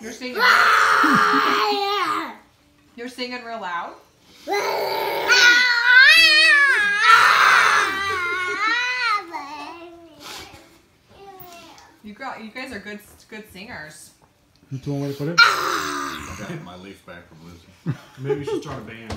You're singing. You're singing real loud. You got. You guys are good. Good singers. That's one way to put it. I got my leaf back from losing. Maybe you should start a band.